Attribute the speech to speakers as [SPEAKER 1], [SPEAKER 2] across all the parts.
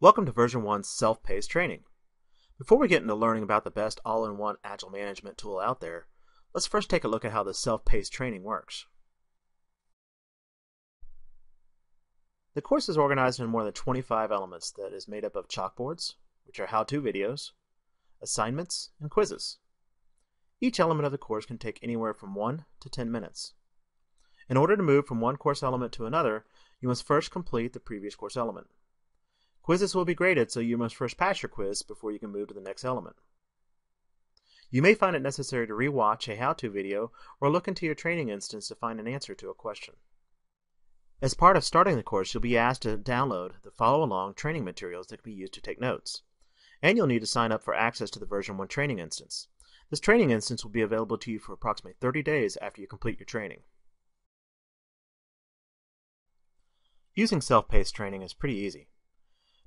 [SPEAKER 1] Welcome to VersionOne's self-paced training. Before we get into learning about the best all-in-one agile management tool out there, let's first take a look at how the self-paced training works. The course is organized in more than 25 elements that is made up of chalkboards, which are how-to videos, assignments, and quizzes. Each element of the course can take anywhere from 1 to 10 minutes. In order to move from one course element to another, you must first complete the previous course element. Quizzes will be graded, so you must first pass your quiz before you can move to the next element. You may find it necessary to re-watch a how-to video or look into your training instance to find an answer to a question. As part of starting the course, you'll be asked to download the follow-along training materials that can be used to take notes. And you'll need to sign up for access to the VersionOne training instance. This training instance will be available to you for approximately 30 days after you complete your training. Using self-paced training is pretty easy.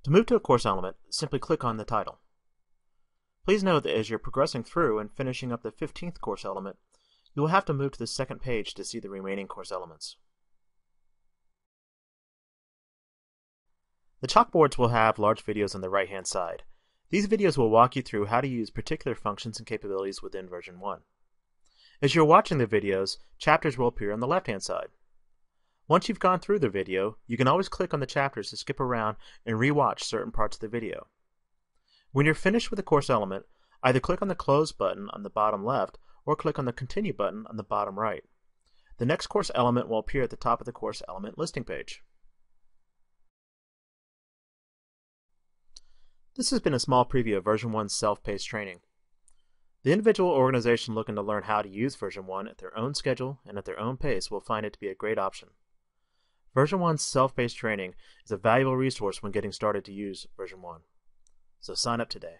[SPEAKER 1] To move to a course element, simply click on the title. Please note that as you're progressing through and finishing up the 15th course element, you will have to move to the second page to see the remaining course elements. The chalkboards will have large videos on the right-hand side. These videos will walk you through how to use particular functions and capabilities within VersionOne. As you're watching the videos, chapters will appear on the left-hand side. Once you've gone through the video, you can always click on the chapters to skip around and re-watch certain parts of the video. When you're finished with a course element, either click on the Close button on the bottom left or click on the Continue button on the bottom right. The next course element will appear at the top of the course element listing page. This has been a small preview of VersionOne's self-paced training. The individual organization looking to learn how to use VersionOne at their own schedule and at their own pace will find it to be a great option. VersionOne's self-paced training is a valuable resource when getting started to use VersionOne. So sign up today.